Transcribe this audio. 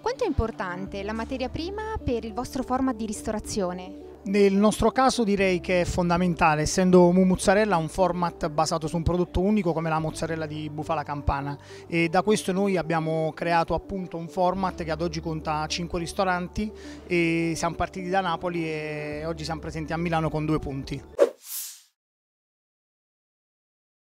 Quanto è importante la materia prima per il vostro format di ristorazione? Nel nostro caso direi che è fondamentale, essendo Mu Mozzarella un format basato su un prodotto unico come la mozzarella di bufala campana e da questo noi abbiamo creato appunto un format che ad oggi conta 5 ristoranti e siamo partiti da Napoli e oggi siamo presenti a Milano con due punti.